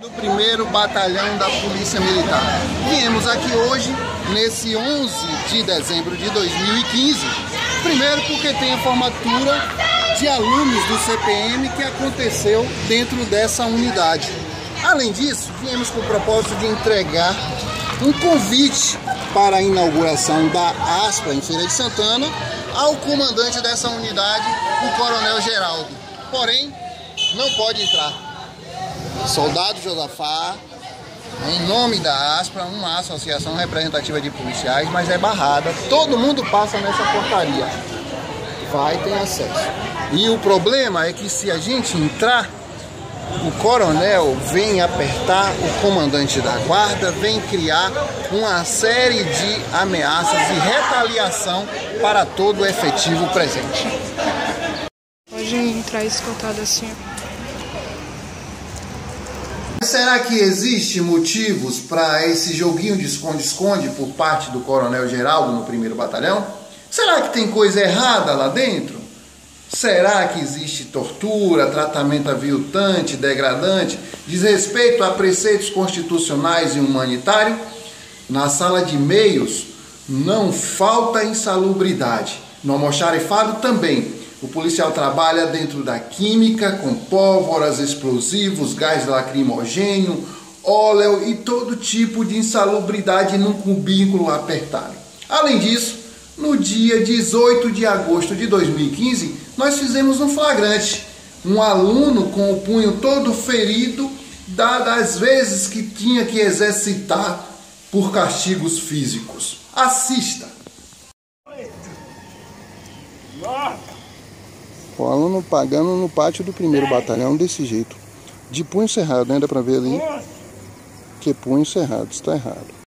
do primeiro batalhão da Polícia Militar. Viemos aqui hoje, nesse 11 de dezembro de 2015, primeiro porque tem a formatura de alunos do CPM que aconteceu dentro dessa unidade. Além disso, viemos com o propósito de entregar um convite para a inauguração da ASPA em Feira de Santana ao comandante dessa unidade, o Coronel Geraldo. Porém, não pode entrar Soldado Josafá, em nome da ASPRA, uma associação representativa de policiais, mas é barrada. Todo mundo passa nessa portaria. Vai ter acesso. E o problema é que se a gente entrar, o coronel vem apertar o comandante da guarda, vem criar uma série de ameaças e retaliação para todo o efetivo presente. Pode entrar escoltado assim. Será que existe motivos para esse joguinho de esconde-esconde por parte do Coronel Geraldo no primeiro batalhão? Será que tem coisa errada lá dentro? Será que existe tortura, tratamento aviltante, degradante, desrespeito a preceitos constitucionais e humanitários? Na sala de meios não falta insalubridade. No almoxarifado também o policial trabalha dentro da química, com pólvoras, explosivos, gás lacrimogênio, óleo e todo tipo de insalubridade num cubículo apertado. Além disso, no dia 18 de agosto de 2015, nós fizemos um flagrante. Um aluno com o punho todo ferido, dadas as vezes que tinha que exercitar por castigos físicos. Assista! O aluno pagando no pátio do primeiro batalhão desse jeito. De punho cerrado, ainda para ver ali. Que punho cerrado, está errado.